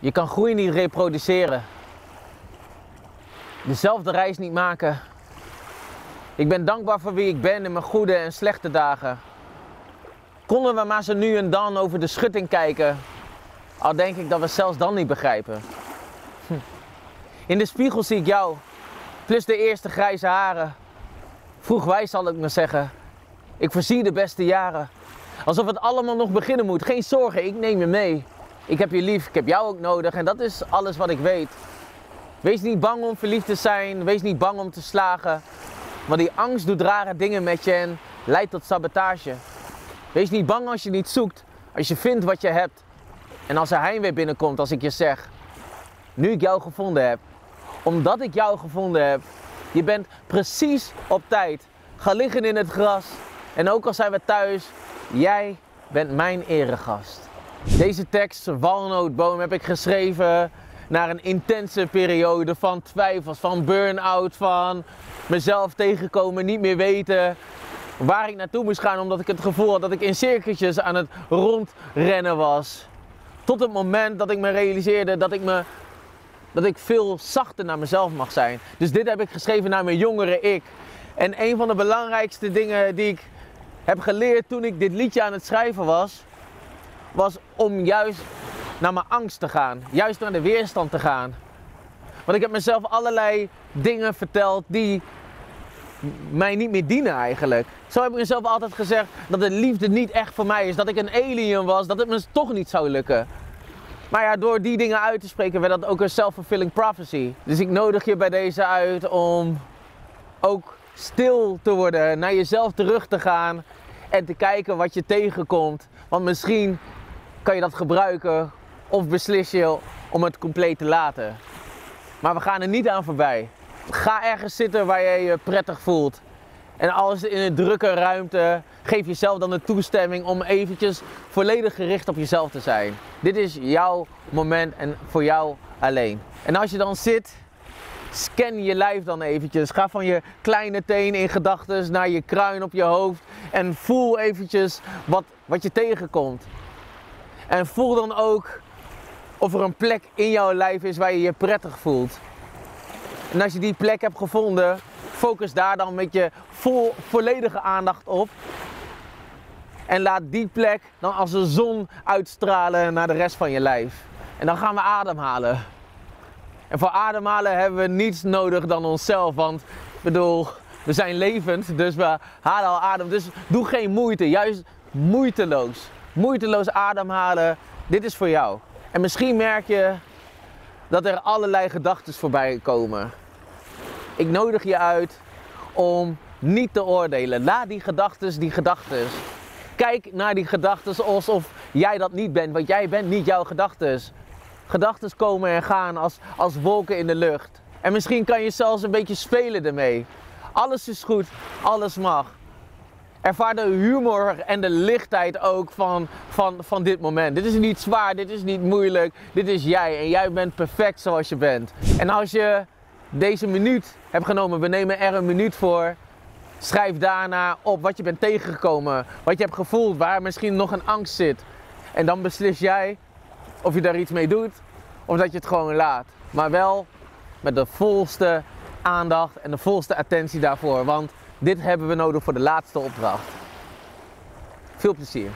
Je kan groei niet reproduceren. Dezelfde reis niet maken. Ik ben dankbaar voor wie ik ben in mijn goede en slechte dagen. Konden we maar zo nu en dan over de schutting kijken, al denk ik dat we zelfs dan niet begrijpen. Hm. In de spiegel zie ik jou, plus de eerste grijze haren. Vroeg wijs zal ik me zeggen, ik voorzie de beste jaren. Alsof het allemaal nog beginnen moet, geen zorgen, ik neem je mee. Ik heb je lief, ik heb jou ook nodig en dat is alles wat ik weet. Wees niet bang om verliefd te zijn, wees niet bang om te slagen. Want die angst doet rare dingen met je en leidt tot sabotage. Wees niet bang als je niet zoekt, als je vindt wat je hebt. En als er heimwee binnenkomt als ik je zeg, nu ik jou gevonden heb, omdat ik jou gevonden heb, je bent precies op tijd. Ga liggen in het gras en ook al zijn we thuis, jij bent mijn eregast. Deze tekst, Walnootboom, heb ik geschreven naar een intense periode van twijfels, van burn-out, van mezelf tegenkomen, niet meer weten waar ik naartoe moest gaan, omdat ik het gevoel had dat ik in cirkeltjes aan het rondrennen was. Tot het moment dat ik me realiseerde dat ik, me, dat ik veel zachter naar mezelf mag zijn. Dus dit heb ik geschreven naar mijn jongere ik. En een van de belangrijkste dingen die ik heb geleerd toen ik dit liedje aan het schrijven was, was om juist naar mijn angst te gaan. Juist naar de weerstand te gaan. Want ik heb mezelf allerlei dingen verteld die mij niet meer dienen eigenlijk. Zo heb ik mezelf altijd gezegd dat de liefde niet echt voor mij is. Dat ik een alien was, dat het me toch niet zou lukken. Maar ja, door die dingen uit te spreken werd dat ook een self-fulfilling prophecy. Dus ik nodig je bij deze uit om ook stil te worden, naar jezelf terug te gaan en te kijken wat je tegenkomt. Want misschien kan je dat gebruiken of beslis je om het compleet te laten. Maar we gaan er niet aan voorbij. Ga ergens zitten waar je je prettig voelt. En als in een drukke ruimte, geef jezelf dan de toestemming om eventjes volledig gericht op jezelf te zijn. Dit is jouw moment en voor jou alleen. En als je dan zit, scan je lijf dan eventjes. Ga van je kleine teen in gedachten naar je kruin op je hoofd. En voel eventjes wat, wat je tegenkomt. En voel dan ook of er een plek in jouw lijf is waar je je prettig voelt. En als je die plek hebt gevonden, focus daar dan met je vol, volledige aandacht op. En laat die plek dan als een zon uitstralen naar de rest van je lijf. En dan gaan we ademhalen. En voor ademhalen hebben we niets nodig dan onszelf. Want ik bedoel, we zijn levend, dus we halen al adem. Dus doe geen moeite, juist moeiteloos. Moeiteloos ademhalen, dit is voor jou. En misschien merk je dat er allerlei gedachten voorbij komen. Ik nodig je uit om niet te oordelen. Laat die gedachten die gedachten. Kijk naar die gedachten alsof jij dat niet bent, want jij bent niet jouw gedachten. Gedachten komen en gaan als, als wolken in de lucht. En misschien kan je zelfs een beetje spelen ermee. Alles is goed, alles mag. Ervaar de humor en de lichtheid ook van, van, van dit moment. Dit is niet zwaar, dit is niet moeilijk. Dit is jij en jij bent perfect zoals je bent. En als je deze minuut hebt genomen, we nemen er een minuut voor. Schrijf daarna op wat je bent tegengekomen, wat je hebt gevoeld, waar misschien nog een angst zit. En dan beslis jij of je daar iets mee doet of dat je het gewoon laat. Maar wel met de volste aandacht en de volste attentie daarvoor. Want dit hebben we nodig voor de laatste opdracht. Veel plezier.